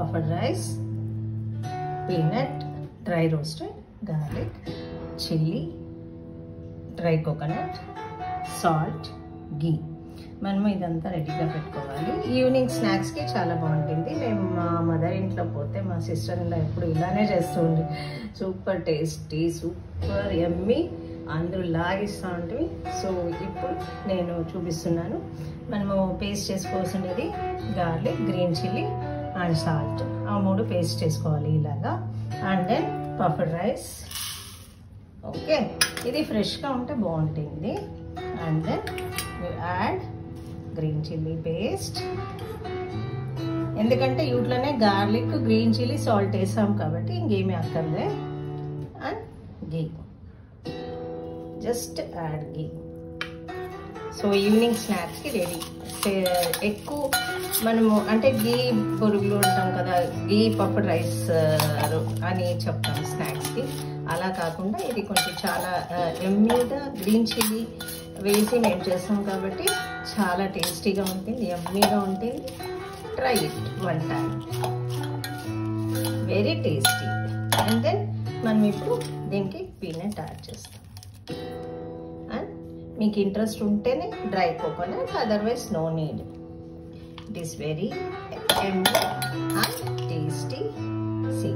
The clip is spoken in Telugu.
Puffed rice peanut dry roasted garlic chilli dry coconut salt ghee మనము ఇదంతా రెడీగా పెట్టుకోవాలి. ఈవినింగ్ స్నాక్స్కి చాలా బాగుంటుంది. మేము మా మదర్ ఇంట్లో పోతే మా సిస్టర్ ఇలా ఎప్పుడు ఇలానే చేస్తుంది సూపర్ టేస్టీ సూపర్ ఎమ్మి అందరూ లాగిస్తూ ఉంటుంది సో ఇప్పుడు నేను చూపిస్తున్నాను. మనము paste చేసుకోవాల్సినది garlic green chilli and salt. ఆ మూడు పేస్ట్ చేసుకోవాలి ఇలాగా. And then puffed rice. Okay. ఇది ఫ్రెష్గా ఉంటే బాగుంటుంది. And then add green chilli paste ఎందుకంటే వీటిలోనే గార్లిక్ గ్రీన్ చిల్లీ సాల్ట్ వేసాం కాబట్టి ఇంకేమీ అక్కర్లే. And ghee just add ghee so evening స్నాక్స్కి ready. ఎక్కువ మనము అంటే గీ పొరుగులు ఉంటాం కదా గీ పప్పు రైస్ అని చెప్తాం స్నాక్స్కి. అలా కాకుండా ఇది కొంచెం చాలా ఎమ్మీగా గ్రీన్ చిల్లీ వేసి మేము చేస్తాం కాబట్టి చాలా టేస్టీగా ఉంటుంది ఎమ్మీగా ఉంటుంది. Try it one time very tasty and then మనం ఇప్పుడు దీనికి పీనట్ యాడ్ చేస్తాం. మీకు ఇంట్రెస్ట్ ఉంటేనే dry coconut otherwise no need it is very and tasty see